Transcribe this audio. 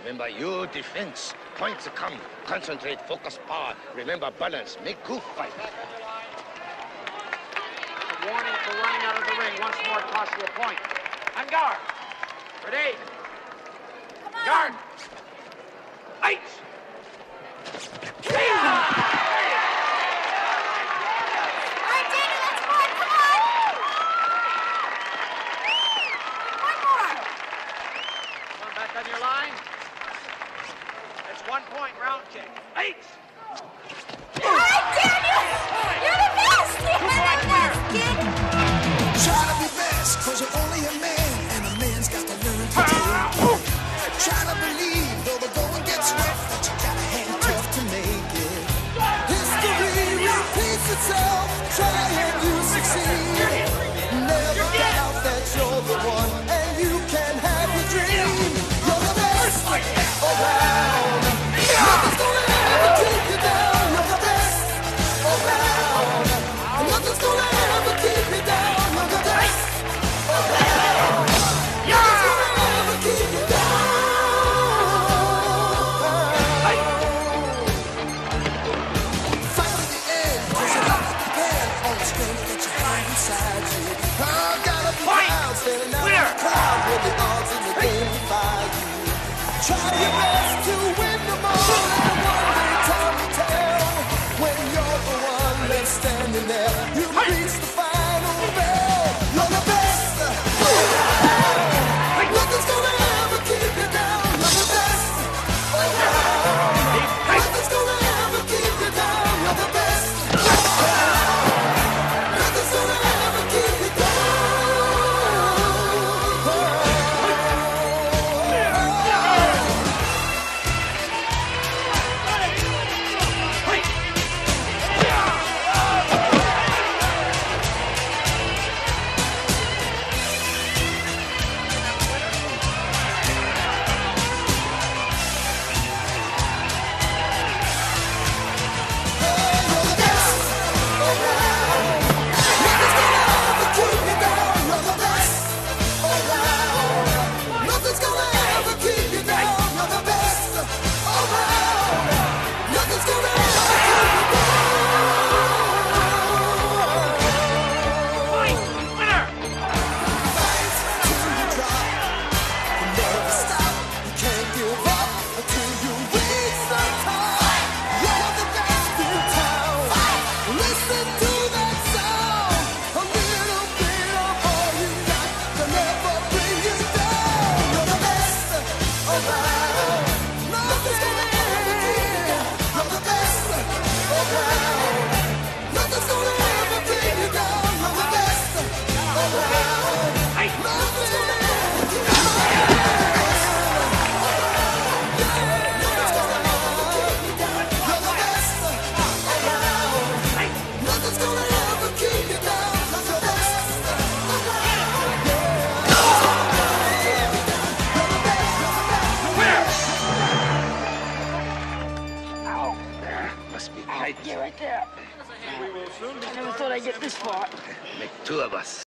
Remember your defense. Points come. Concentrate, focus, power. Remember balance. Make good fight. Warning for running out of the ring. Once more, cost you a point. On guard. Ready. Guard. Eight. One point round kick. Eight. You're the best! You're the best, kid! Try best, cause you're only a man, and a man's got to learn to. Try to believe, though the going gets rough, that you gotta hang tough to make it. History repeats itself, try and you succeed. Never doubt that you're the one. How do you make this far. Make two of us.